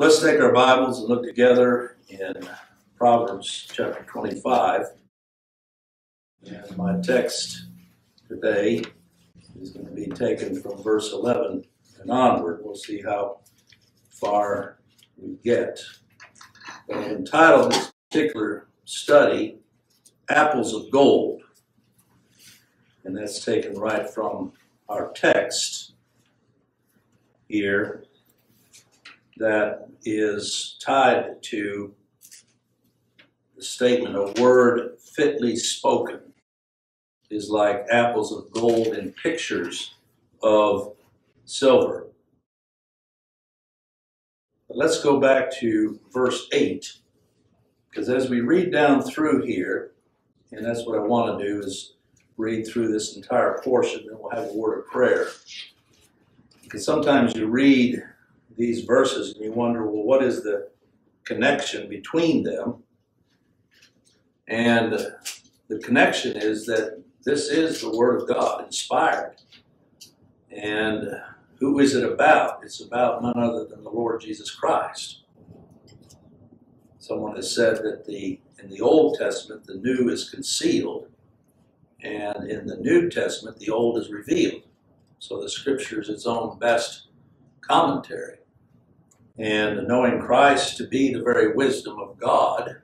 Let's take our Bibles and look together in Proverbs chapter 25. And my text today is going to be taken from verse 11 and onward. We'll see how far we get. I've entitled this particular study, Apples of Gold. And that's taken right from our text here that is tied to the statement, a word fitly spoken is like apples of gold in pictures of silver. But let's go back to verse 8, because as we read down through here, and that's what I want to do is read through this entire portion, then we'll have a word of prayer. Because sometimes you read these verses and you wonder, well, what is the connection between them? And the connection is that this is the Word of God, inspired. And who is it about? It's about none other than the Lord Jesus Christ. Someone has said that the in the Old Testament the new is concealed, and in the New Testament the old is revealed. So the Scripture is its own best commentary. And knowing Christ to be the very wisdom of God,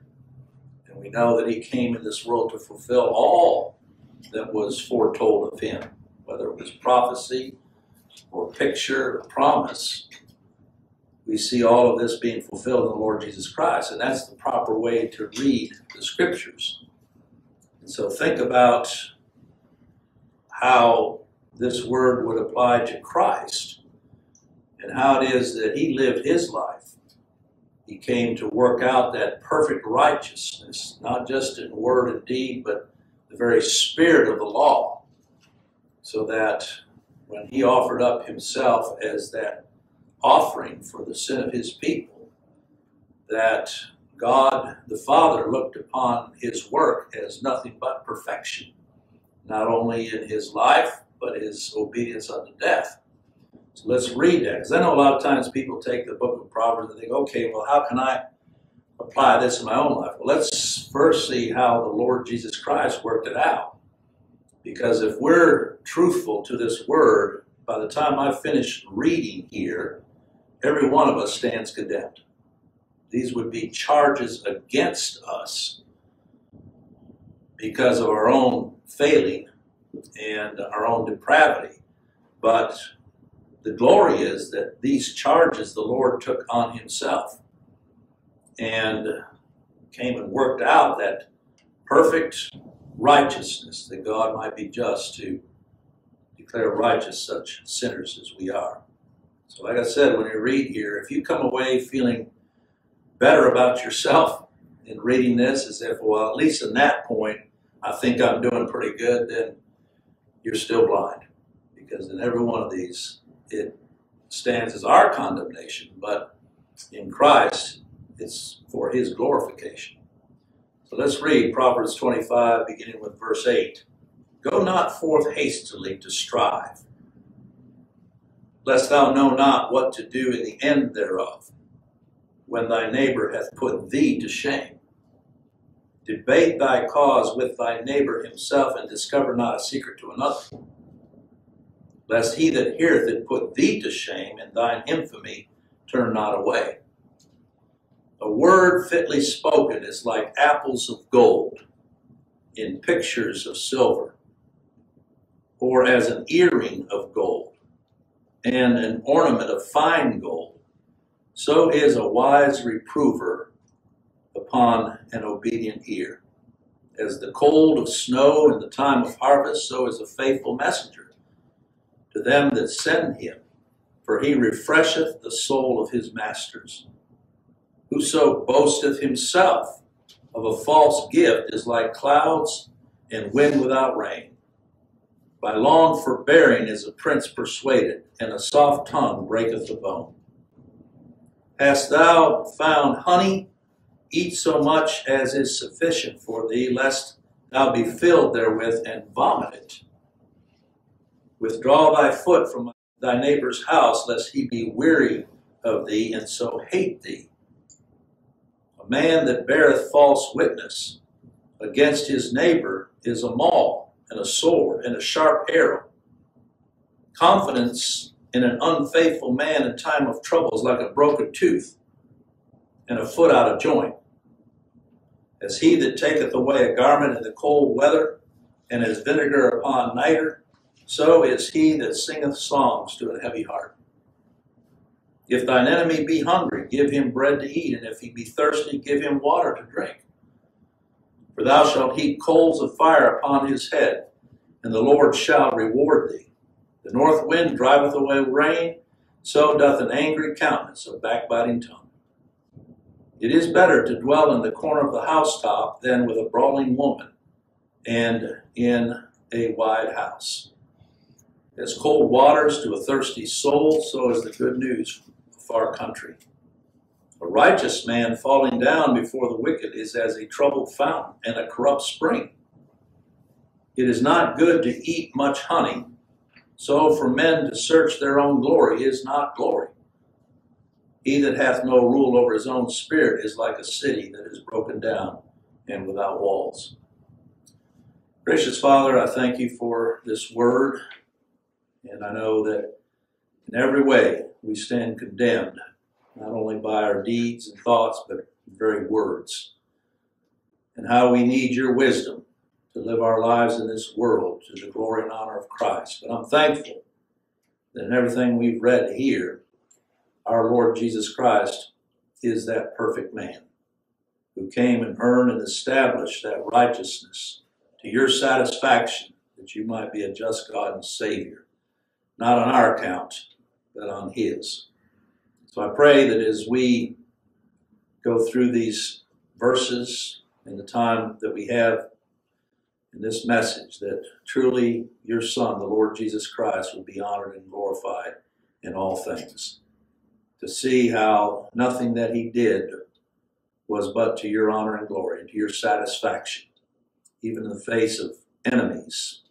and we know that He came in this world to fulfill all that was foretold of Him, whether it was prophecy or picture or promise, we see all of this being fulfilled in the Lord Jesus Christ. And that's the proper way to read the scriptures. And so think about how this word would apply to Christ and how it is that he lived his life. He came to work out that perfect righteousness, not just in word and deed, but the very spirit of the law, so that when he offered up himself as that offering for the sin of his people, that God the Father looked upon his work as nothing but perfection, not only in his life, but his obedience unto death. So let's read that, because I know a lot of times people take the book of Proverbs and think, okay, well, how can I apply this in my own life? Well, let's first see how the Lord Jesus Christ worked it out. Because if we're truthful to this word, by the time I finish reading here, every one of us stands condemned. These would be charges against us because of our own failing and our own depravity. But the glory is that these charges the Lord took on himself and came and worked out that perfect righteousness, that God might be just to declare righteous such sinners as we are. So, like I said, when you read here, if you come away feeling better about yourself in reading this, as if, well, at least in that point, I think I'm doing pretty good, then you're still blind. Because in every one of these, it stands as our condemnation, but in Christ, it's for his glorification. So let's read Proverbs 25, beginning with verse 8. Go not forth hastily to strive, lest thou know not what to do in the end thereof, when thy neighbor hath put thee to shame. Debate thy cause with thy neighbor himself, and discover not a secret to another. Lest he that heareth it put thee to shame, and thine infamy turn not away. A word fitly spoken is like apples of gold in pictures of silver or as an earring of gold and an ornament of fine gold, so is a wise reprover upon an obedient ear. As the cold of snow in the time of harvest, so is a faithful messenger to them that send him, for he refresheth the soul of his masters. Whoso boasteth himself of a false gift is like clouds and wind without rain. By long forbearing is a prince persuaded, and a soft tongue breaketh the bone. Hast thou found honey? Eat so much as is sufficient for thee, lest thou be filled therewith and vomit it. Withdraw thy foot from thy neighbor's house, lest he be weary of thee, and so hate thee. A man that beareth false witness against his neighbor is a maul, and a sword, and a sharp arrow. Confidence in an unfaithful man in time of trouble is like a broken tooth and a foot out of joint. As he that taketh away a garment in the cold weather, and as vinegar upon nitre, so is he that singeth songs to a heavy heart. If thine enemy be hungry, give him bread to eat, and if he be thirsty, give him water to drink. For thou shalt heap coals of fire upon his head, and the Lord shall reward thee. The north wind driveth away rain, so doth an angry countenance a backbiting tongue. It is better to dwell in the corner of the housetop than with a brawling woman, and in a wide house. As cold waters to a thirsty soul, so is the good news a far country. A righteous man falling down before the wicked is as a troubled fountain and a corrupt spring. It is not good to eat much honey, so for men to search their own glory is not glory. He that hath no rule over his own spirit is like a city that is broken down and without walls. Gracious Father, I thank you for this word. And I know that in every way we stand condemned, not only by our deeds and thoughts, but very words. And how we need your wisdom to live our lives in this world to the glory and honor of Christ. But I'm thankful that in everything we've read here, our Lord Jesus Christ is that perfect man who came and earned and established that righteousness to your satisfaction that you might be a just God and Savior not on our account, but on His. So I pray that as we go through these verses in the time that we have in this message, that truly your Son, the Lord Jesus Christ, will be honored and glorified in all things. To see how nothing that He did was but to your honor and glory and to your satisfaction, even in the face of enemies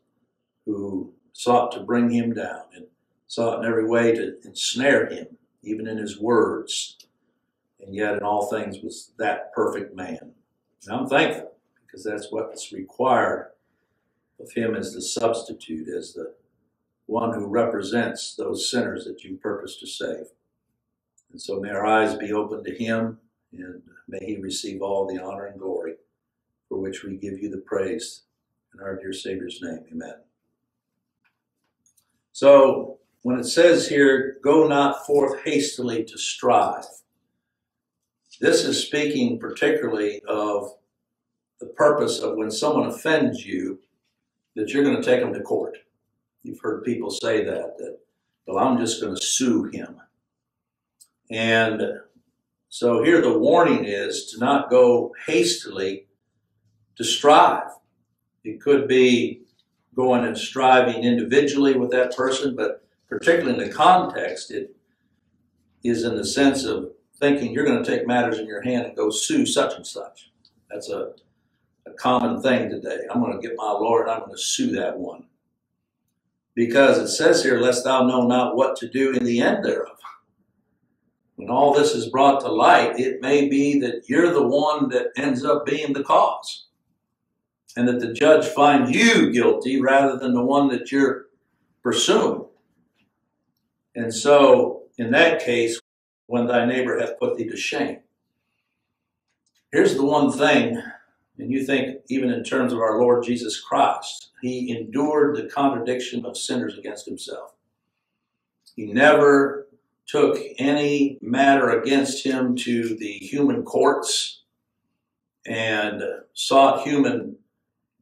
who sought to bring him down and sought in every way to ensnare him, even in his words. And yet, in all things, was that perfect man. And I'm thankful because that's what's required of him as the substitute, as the one who represents those sinners that you purpose to save. And so may our eyes be open to him, and may he receive all the honor and glory for which we give you the praise. In our dear Savior's name, amen. So when it says here, go not forth hastily to strive, this is speaking particularly of the purpose of when someone offends you, that you're going to take them to court. You've heard people say that, that, well, I'm just going to sue him. And so here the warning is to not go hastily to strive. It could be going and striving individually with that person, but particularly in the context, it is in the sense of thinking you're going to take matters in your hand and go sue such and such. That's a, a common thing today. I'm going to get my lawyer and I'm going to sue that one. Because it says here, lest thou know not what to do in the end thereof. When all this is brought to light, it may be that you're the one that ends up being the cause and that the judge finds you guilty rather than the one that you're pursuing. And so, in that case, when thy neighbor hath put thee to shame. Here's the one thing, and you think even in terms of our Lord Jesus Christ, he endured the contradiction of sinners against himself. He never took any matter against him to the human courts and sought human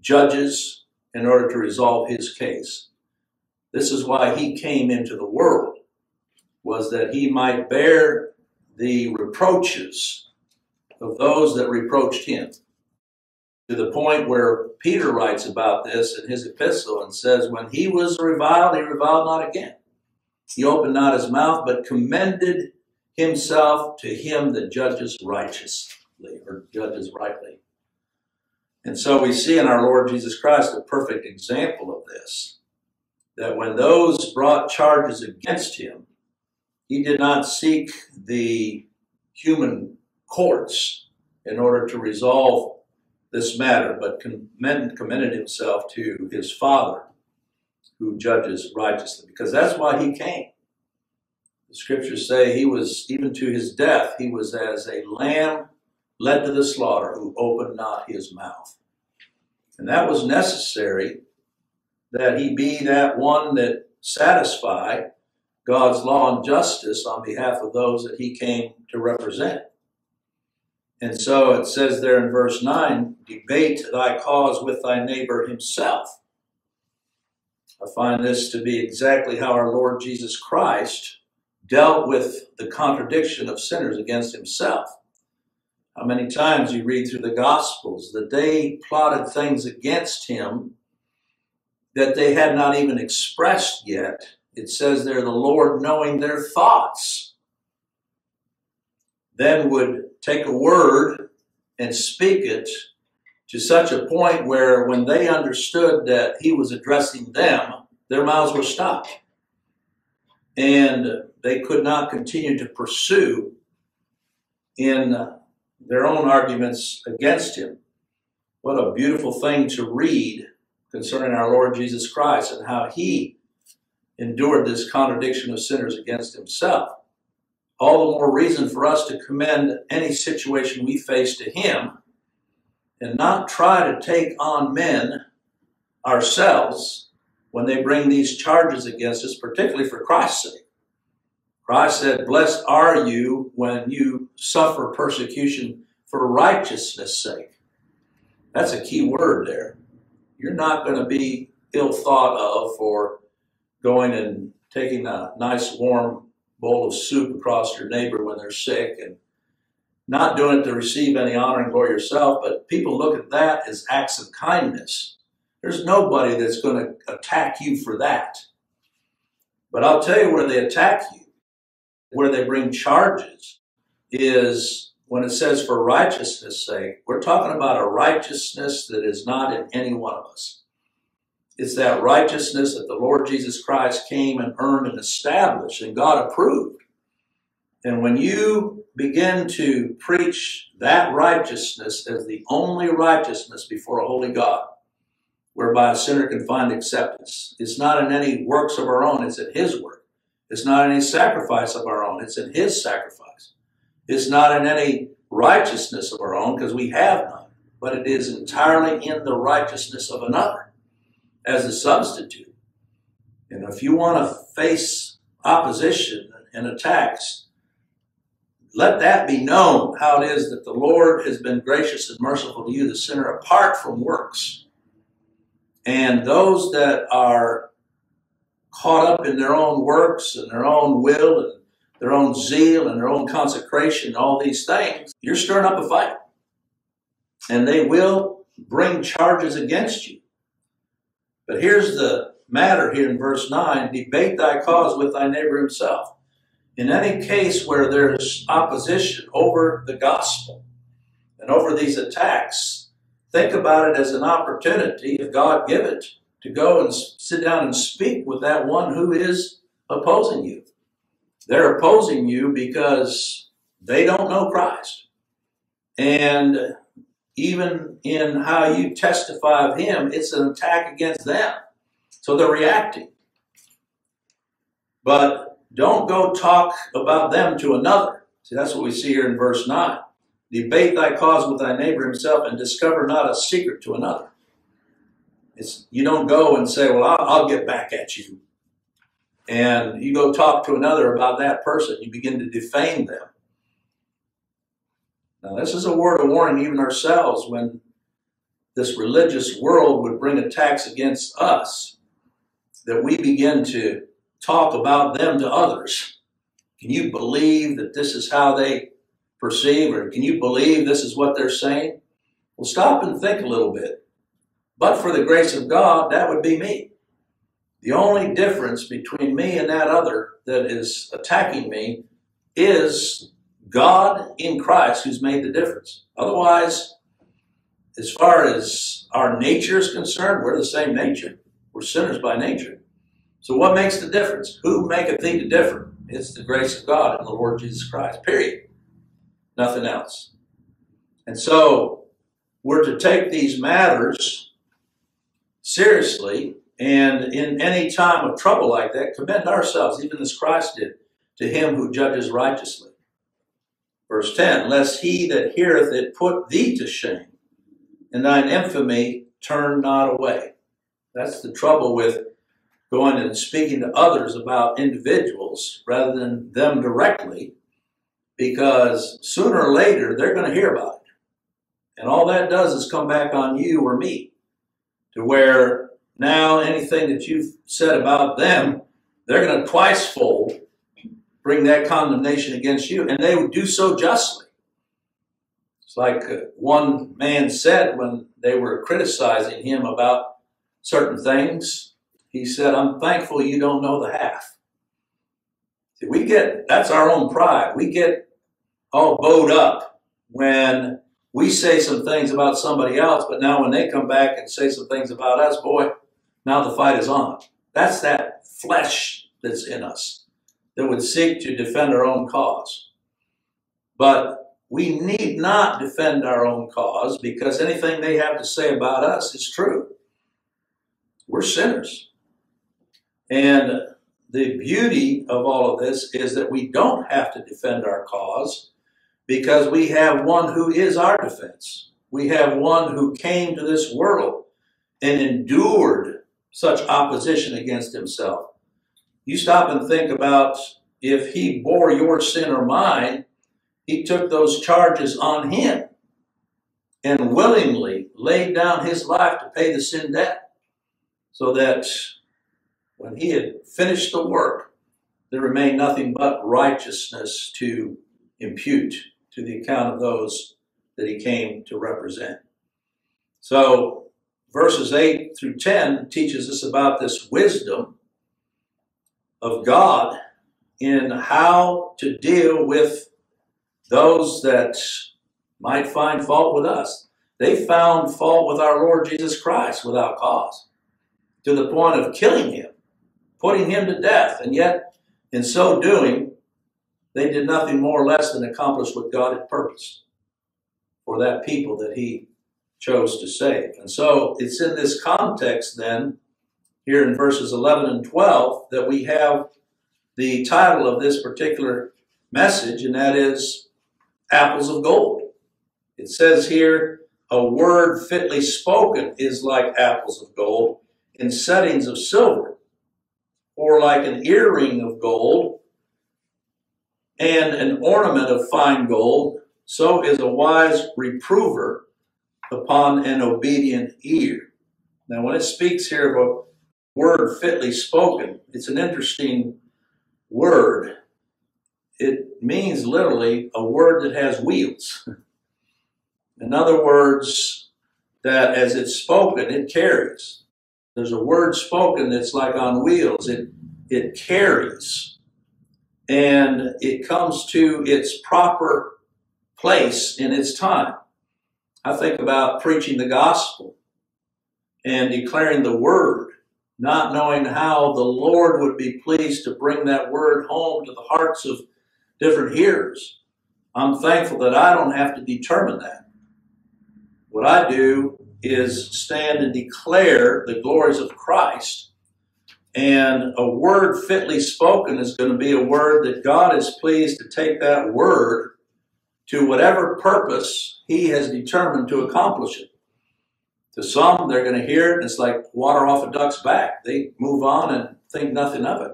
judges in order to resolve his case. This is why he came into the world, was that he might bear the reproaches of those that reproached him. To the point where Peter writes about this in his epistle and says, When he was reviled, he reviled not again. He opened not his mouth, but commended himself to him that judges righteously or judges rightly. And so we see in our Lord Jesus Christ a perfect example of this. That when those brought charges against him, he did not seek the human courts in order to resolve this matter, but commended himself to his Father who judges righteously, because that's why he came. The scriptures say he was, even to his death, he was as a lamb led to the slaughter who opened not his mouth. And that was necessary that he be that one that satisfy God's law and justice on behalf of those that he came to represent. And so it says there in verse 9, debate thy cause with thy neighbor himself. I find this to be exactly how our Lord Jesus Christ dealt with the contradiction of sinners against himself. How many times you read through the Gospels that they plotted things against him that they had not even expressed yet. It says there, the Lord knowing their thoughts, then would take a word and speak it to such a point where when they understood that he was addressing them, their mouths were stopped. And they could not continue to pursue in their own arguments against him. What a beautiful thing to read concerning our Lord Jesus Christ and how he endured this contradiction of sinners against himself. All the more reason for us to commend any situation we face to him and not try to take on men ourselves when they bring these charges against us, particularly for Christ's sake. Christ said, Blessed are you when you suffer persecution for righteousness' sake. That's a key word there. You're not going to be ill thought of for going and taking a nice warm bowl of soup across your neighbor when they're sick and not doing it to receive any honor and glory yourself, but people look at that as acts of kindness. There's nobody that's going to attack you for that. But I'll tell you where they attack you, where they bring charges, is when it says for righteousness' sake, we're talking about a righteousness that is not in any one of us. It's that righteousness that the Lord Jesus Christ came and earned and established and God approved. And when you begin to preach that righteousness as the only righteousness before a holy God, whereby a sinner can find acceptance, it's not in any works of our own, it's in His work. It's not any sacrifice of our own, it's in His sacrifice. It's not in any righteousness of our own, because we have none, but it is entirely in the righteousness of another as a substitute. And if you want to face opposition and attacks, let that be known how it is that the Lord has been gracious and merciful to you, the sinner, apart from works. And those that are caught up in their own works and their own will and their own zeal and their own consecration, and all these things, you're stirring up a fight. And they will bring charges against you. But here's the matter here in verse 9 debate thy cause with thy neighbor himself. In any case where there's opposition over the gospel and over these attacks, think about it as an opportunity, if God give it, to go and sit down and speak with that one who is opposing you. They're opposing you because they don't know Christ. And even in how you testify of Him, it's an attack against them. So they're reacting. But don't go talk about them to another. See, that's what we see here in verse 9. Debate thy cause with thy neighbor himself and discover not a secret to another. It's, you don't go and say, Well, I'll, I'll get back at you and you go talk to another about that person, you begin to defame them. Now, this is a word of warning, even ourselves, when this religious world would bring attacks against us, that we begin to talk about them to others. Can you believe that this is how they perceive, or can you believe this is what they're saying? Well, stop and think a little bit. But for the grace of God, that would be me. The only difference between me and that other that is attacking me is God in Christ who's made the difference. Otherwise, as far as our nature is concerned, we're the same nature. We're sinners by nature. So what makes the difference? Who maketh thee to differ? It's the grace of God in the Lord Jesus Christ, period. Nothing else. And so we're to take these matters seriously and in any time of trouble like that, commend ourselves, even as Christ did, to him who judges righteously. Verse 10 Lest he that heareth it put thee to shame, and thine infamy turn not away. That's the trouble with going and speaking to others about individuals rather than them directly, because sooner or later they're going to hear about it. And all that does is come back on you or me to where now anything that you've said about them, they're going to twice fold, bring that condemnation against you, and they would do so justly. It's like uh, one man said when they were criticizing him about certain things he said, I'm thankful you don't know the half. See, we get, that's our own pride. We get all bowed up when we say some things about somebody else, but now when they come back and say some things about us, boy, now the fight is on. That's that flesh that's in us that would seek to defend our own cause. But we need not defend our own cause because anything they have to say about us is true. We're sinners. And the beauty of all of this is that we don't have to defend our cause because we have one who is our defense. We have one who came to this world and endured such opposition against himself. You stop and think about if he bore your sin or mine, he took those charges on him and willingly laid down his life to pay the sin debt so that when he had finished the work, there remained nothing but righteousness to impute to the account of those that he came to represent. So, verses 8 through 10 teaches us about this wisdom of God in how to deal with those that might find fault with us. They found fault with our Lord Jesus Christ without cause, to the point of killing him putting him to death. And yet, in so doing, they did nothing more or less than accomplish what God had purposed for that people that he chose to save. And so it's in this context then, here in verses 11 and 12, that we have the title of this particular message, and that is Apples of Gold. It says here, a word fitly spoken is like apples of gold in settings of silver or like an earring of gold and an ornament of fine gold, so is a wise reprover upon an obedient ear. Now, when it speaks here of a word fitly spoken, it's an interesting word. It means literally a word that has wheels. In other words, that as it's spoken, it carries. There's a word spoken that's like on wheels. It, it carries and it comes to its proper place in its time. I think about preaching the gospel and declaring the word, not knowing how the Lord would be pleased to bring that word home to the hearts of different hearers. I'm thankful that I don't have to determine that. What I do is stand and declare the glories of Christ. And a word fitly spoken is going to be a word that God is pleased to take that word to whatever purpose He has determined to accomplish it. To some, they're going to hear it, and it's like water off a duck's back. They move on and think nothing of it.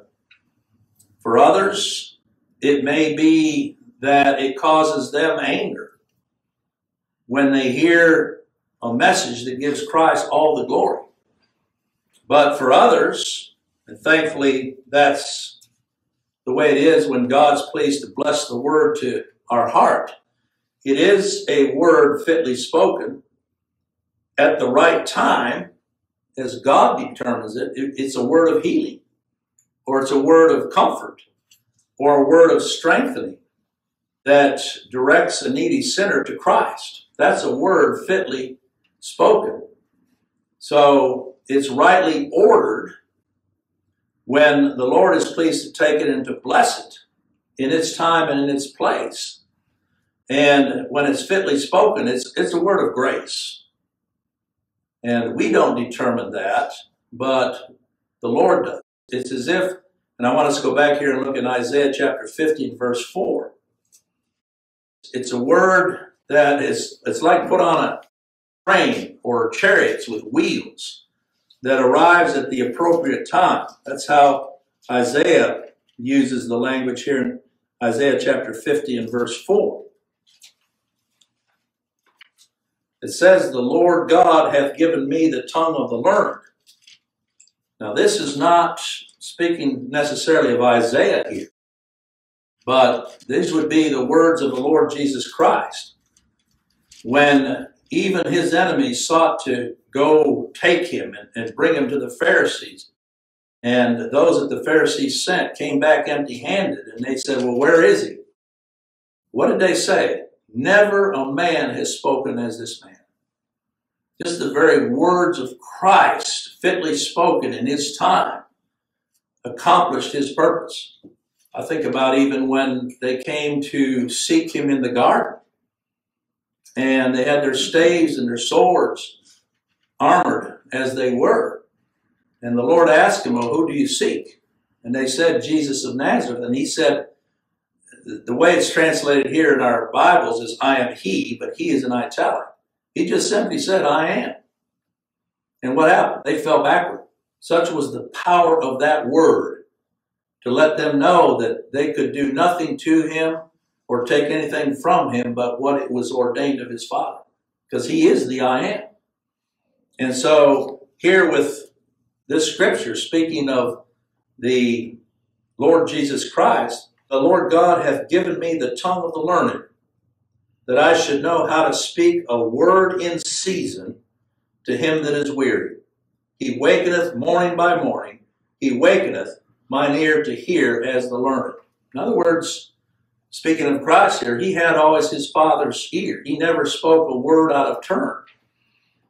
For others, it may be that it causes them anger when they hear a message that gives Christ all the glory. But for others, and thankfully that's the way it is when God's pleased to bless the word to our heart, it is a word fitly spoken at the right time as God determines it. It's a word of healing, or it's a word of comfort, or a word of strengthening that directs a needy sinner to Christ. That's a word fitly spoken. So it's rightly ordered when the Lord is pleased to take it and to bless it in its time and in its place. And when it's fitly spoken, it's, it's a word of grace. And we don't determine that, but the Lord does. It's as if, and I want us to go back here and look in Isaiah chapter 15, verse 4. It's a word that is, it's like put on a train or chariots with wheels that arrives at the appropriate time. That's how Isaiah uses the language here in Isaiah chapter 50 and verse 4. It says, The Lord God hath given me the tongue of the learned. Now, this is not speaking necessarily of Isaiah here, but these would be the words of the Lord Jesus Christ. When even his enemies sought to go take him and, and bring him to the Pharisees, and those that the Pharisees sent came back empty handed, and they said, Well, where is he? What did they say? Never a man has spoken as this man. Just the very words of Christ, fitly spoken in his time, accomplished his purpose. I think about even when they came to seek him in the garden, and they had their staves and their swords armored as they were. And the Lord asked him, Well, who do you seek? And they said, Jesus of Nazareth. And he said, The way it's translated here in our Bibles is, I am he, but he is in italic. He just simply said, I am. And what happened? They fell backward. Such was the power of that word to let them know that they could do nothing to him or take anything from him but what it was ordained of his Father. Because he is the I am. And so, here with this scripture, speaking of the Lord Jesus Christ, the Lord God hath given me the tongue of the learned that I should know how to speak a word in season to him that is weary. He wakeneth morning by morning, he wakeneth mine ear to hear as the learned. In other words, speaking of Christ here, he had always his Father's ear. He never spoke a word out of turn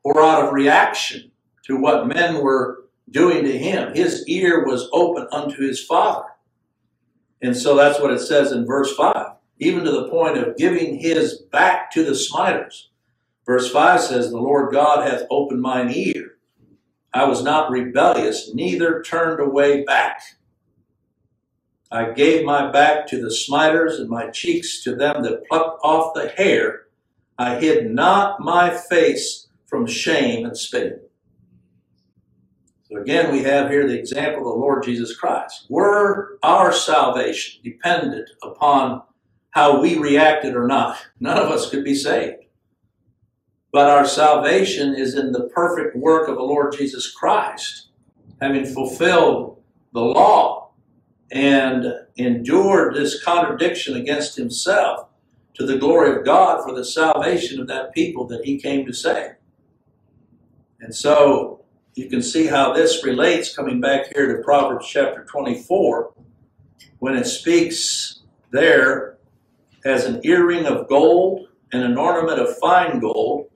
or out of reaction to what men were doing to him. His ear was open unto his Father. And so that's what it says in verse 5 even to the point of giving his back to the smiters. Verse 5 says, The Lord God hath opened mine ear. I was not rebellious, neither turned away back. I gave my back to the smiters and my cheeks to them that plucked off the hair. I hid not my face from shame and spitting. So again, we have here the example of the Lord Jesus Christ. Were our salvation dependent upon how we reacted or not. None of us could be saved. But our salvation is in the perfect work of the Lord Jesus Christ, having fulfilled the law and endured this contradiction against himself to the glory of God for the salvation of that people that he came to save. And so you can see how this relates coming back here to Proverbs chapter 24 when it speaks there as an earring of gold and an ornament of fine gold,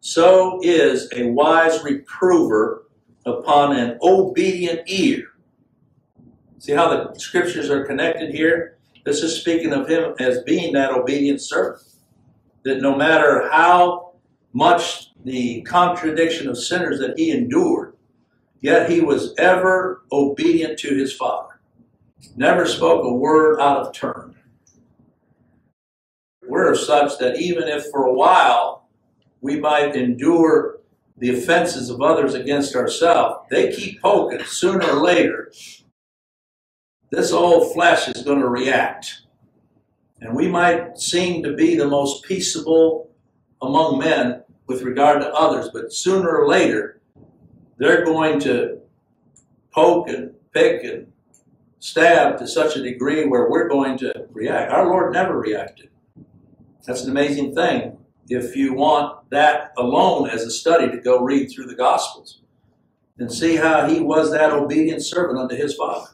so is a wise reprover upon an obedient ear. See how the scriptures are connected here? This is speaking of him as being that obedient servant. That no matter how much the contradiction of sinners that he endured, yet he was ever obedient to his Father. Never spoke a word out of turn we're such that even if for a while we might endure the offenses of others against ourselves, they keep poking sooner or later. This old flesh is going to react. And we might seem to be the most peaceable among men with regard to others, but sooner or later, they're going to poke and pick and stab to such a degree where we're going to react. Our Lord never reacted. That's an amazing thing. If you want that alone as a study to go read through the Gospels and see how he was that obedient servant unto his Father,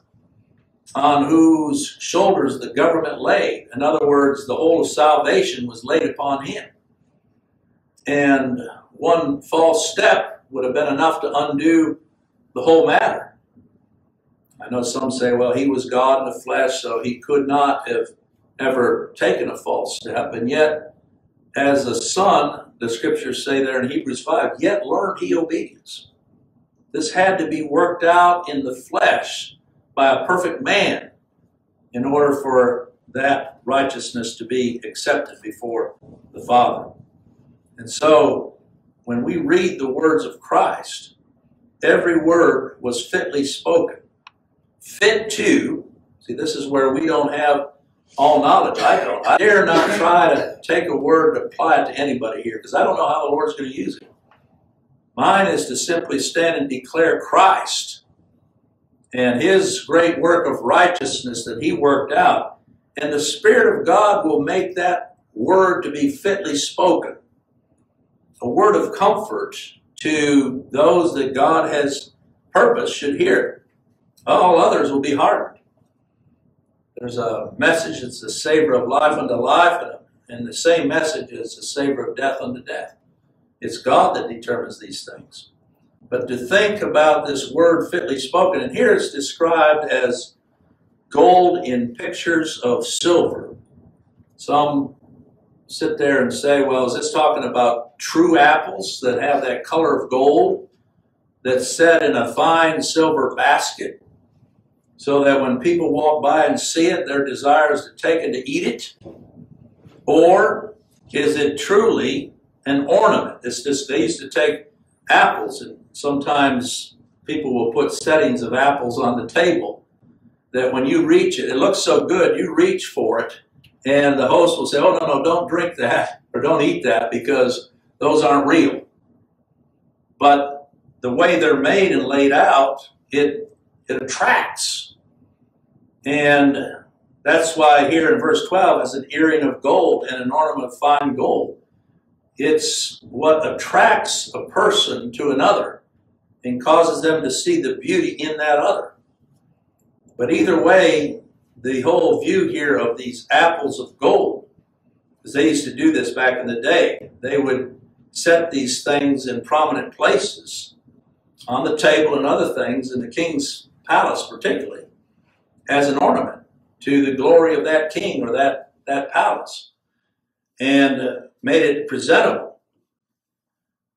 on whose shoulders the government lay. In other words, the whole of salvation was laid upon him. And one false step would have been enough to undo the whole matter. I know some say, well, he was God in the flesh, so he could not have ever taken a false step. And yet, as a son, the scriptures say there in Hebrews 5, yet learned he obedience. This had to be worked out in the flesh by a perfect man in order for that righteousness to be accepted before the Father. And so, when we read the words of Christ, every word was fitly spoken. Fit to, see, this is where we don't have all knowledge. I don't. I dare not try to take a word and apply it to anybody here because I don't know how the Lord's going to use it. Mine is to simply stand and declare Christ and his great work of righteousness that he worked out. And the Spirit of God will make that word to be fitly spoken. A word of comfort to those that God has purpose should hear. All others will be hardened. There's a message that's the savor of life unto life, and the same message is the savor of death unto death. It's God that determines these things. But to think about this word fitly spoken, and here it's described as gold in pictures of silver. Some sit there and say, well, is this talking about true apples that have that color of gold that's set in a fine silver basket so that when people walk by and see it, their desire is to take and to eat it? Or is it truly an ornament? It's just, they used to take apples and sometimes people will put settings of apples on the table that when you reach it, it looks so good, you reach for it, and the host will say, Oh, no, no, don't drink that or don't eat that because those aren't real. But the way they're made and laid out, it, it attracts. And that's why here in verse 12 is an earring of gold and an ornament of fine gold. It's what attracts a person to another and causes them to see the beauty in that other. But either way, the whole view here of these apples of gold, because they used to do this back in the day, they would set these things in prominent places on the table and other things in the king's palace, particularly, as an ornament to the glory of that king or that, that palace, and uh, made it presentable.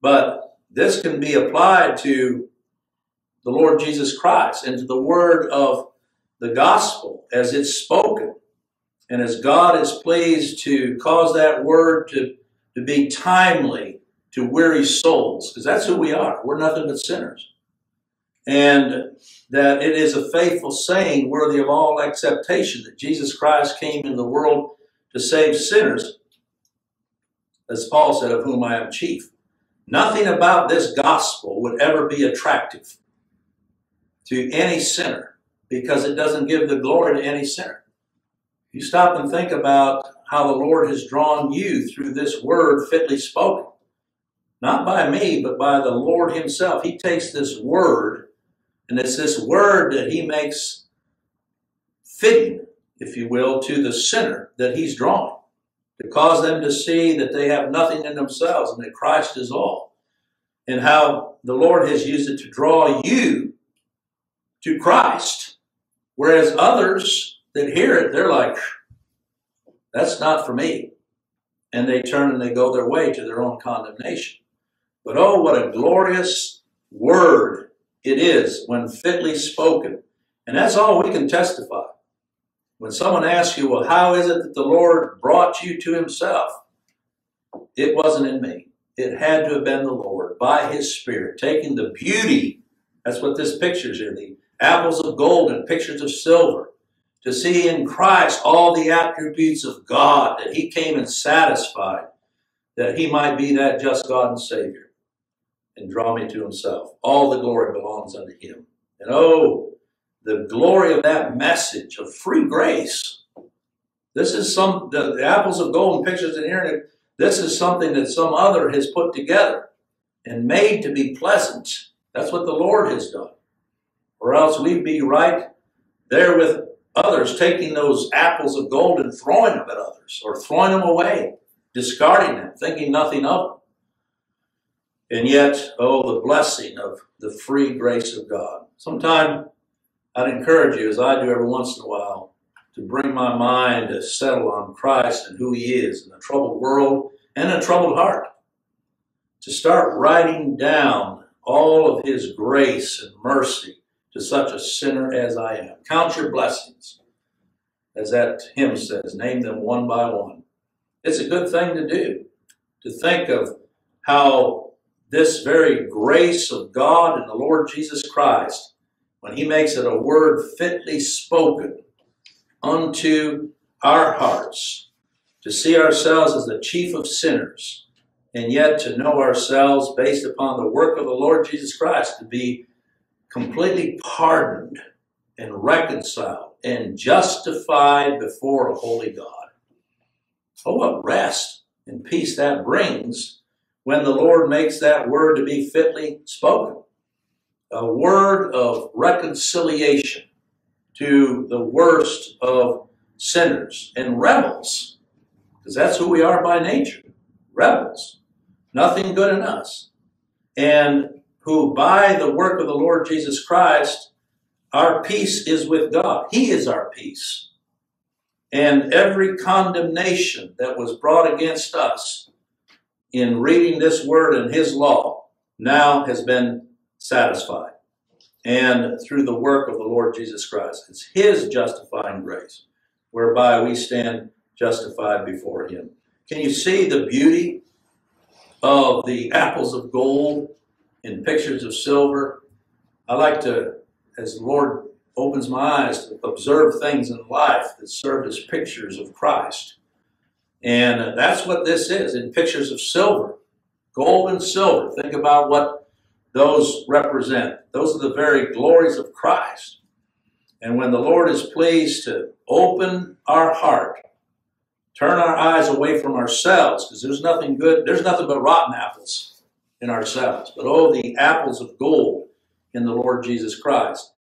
But this can be applied to the Lord Jesus Christ and to the word of the gospel as it's spoken. And as God is pleased to cause that word to, to be timely to weary souls, because that's who we are. We're nothing but sinners. And that it is a faithful saying worthy of all acceptation that Jesus Christ came into the world to save sinners, as Paul said, of whom I am chief. Nothing about this gospel would ever be attractive to any sinner because it doesn't give the glory to any sinner. If you stop and think about how the Lord has drawn you through this word fitly spoken. Not by me, but by the Lord Himself. He takes this word, and it's this word that He makes fitting, if you will, to the sinner that He's drawing to cause them to see that they have nothing in themselves and that Christ is all. And how the Lord has used it to draw you to Christ. Whereas others that hear it, they're like, that's not for me. And they turn and they go their way to their own condemnation. But oh, what a glorious word it is when fitly spoken. And that's all we can testify. When someone asks you, well, how is it that the Lord brought you to himself? It wasn't in me. It had to have been the Lord by his Spirit, taking the beauty, that's what this picture's here, the apples of gold and pictures of silver, to see in Christ all the attributes of God that he came and satisfied, that he might be that just God and Savior and draw me to himself. All the glory belongs unto him. And oh, the glory of that message of free grace. This is some, the, the apples of gold and pictures in here, this is something that some other has put together and made to be pleasant. That's what the Lord has done. Or else we'd be right there with others, taking those apples of gold and throwing them at others, or throwing them away, discarding them, thinking nothing of them. And yet, oh, the blessing of the free grace of God. Sometime I'd encourage you, as I do every once in a while, to bring my mind to settle on Christ and who He is in a troubled world and a troubled heart. To start writing down all of His grace and mercy to such a sinner as I am. Count your blessings, as that hymn says, name them one by one. It's a good thing to do, to think of how this very grace of God and the Lord Jesus Christ, when He makes it a word fitly spoken unto our hearts, to see ourselves as the chief of sinners, and yet to know ourselves based upon the work of the Lord Jesus Christ to be completely pardoned and reconciled and justified before a holy God. Oh, what rest and peace that brings when the Lord makes that word to be fitly spoken. A word of reconciliation to the worst of sinners and rebels, because that's who we are by nature rebels. Nothing good in us. And who by the work of the Lord Jesus Christ, our peace is with God. He is our peace. And every condemnation that was brought against us in reading this word and his law now has been satisfied. And through the work of the Lord Jesus Christ, it's his justifying grace whereby we stand justified before him. Can you see the beauty of the apples of gold in pictures of silver. I like to, as the Lord opens my eyes, to observe things in life that serve as pictures of Christ. And uh, that's what this is in pictures of silver, gold and silver. Think about what those represent. Those are the very glories of Christ. And when the Lord is pleased to open our heart, turn our eyes away from ourselves, because there's nothing good, there's nothing but rotten apples in ourselves, but oh, the apples of gold in the Lord Jesus Christ.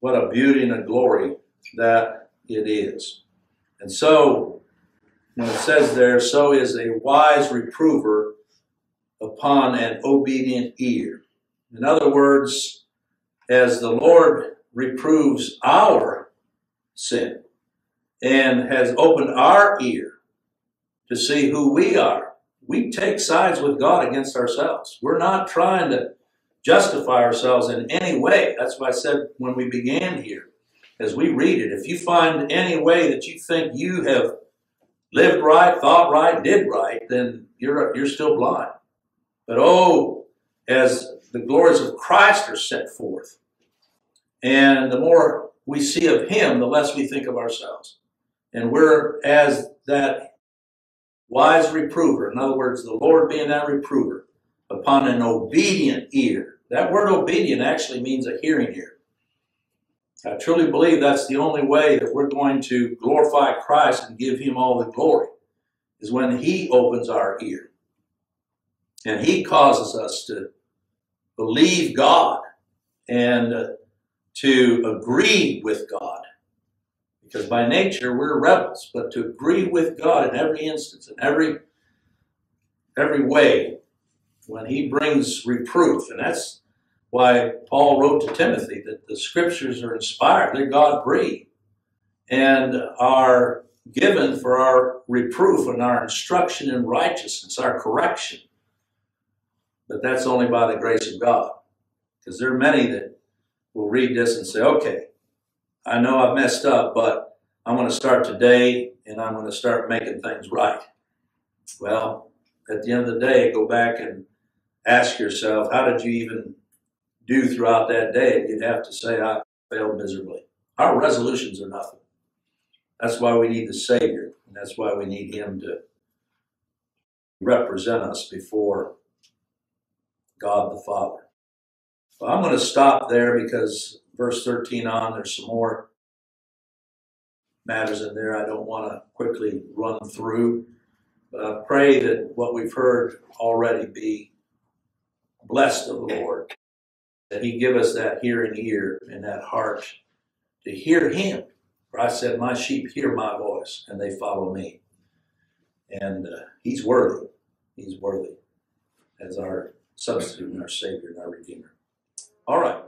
What a beauty and a glory that it is. And so, when it says there, so is a wise reprover upon an obedient ear. In other words, as the Lord reproves our sin and has opened our ear to see who we are we take sides with God against ourselves. We're not trying to justify ourselves in any way. That's why I said when we began here, as we read it, if you find any way that you think you have lived right, thought right, did right, then you're, you're still blind. But oh, as the glories of Christ are set forth, and the more we see of Him, the less we think of ourselves. And we're as that wise reprover. In other words, the Lord being that reprover upon an obedient ear. That word obedient actually means a hearing ear. I truly believe that's the only way that we're going to glorify Christ and give him all the glory is when he opens our ear. And he causes us to believe God and uh, to agree with God because by nature we're rebels, but to agree with God in every instance, in every every way, when he brings reproof, and that's why Paul wrote to Timothy that the scriptures are inspired, they're God breathed, and are given for our reproof and our instruction in righteousness, our correction. But that's only by the grace of God. Because there are many that will read this and say, okay, I know I've messed up, but I'm going to start today and I'm going to start making things right. Well, at the end of the day, go back and ask yourself, how did you even do throughout that day? You'd have to say, I failed miserably. Our resolutions are nothing. That's why we need the Savior, and that's why we need Him to represent us before God the Father. Well, I'm going to stop there because verse 13 on, there's some more matters in there I don't want to quickly run through. But I pray that what we've heard already be blessed of the Lord, that He give us that hearing ear and that heart to hear Him. For I said, My sheep hear my voice and they follow me. And uh, He's worthy. He's worthy as our substitute and our Savior and our Redeemer. All right.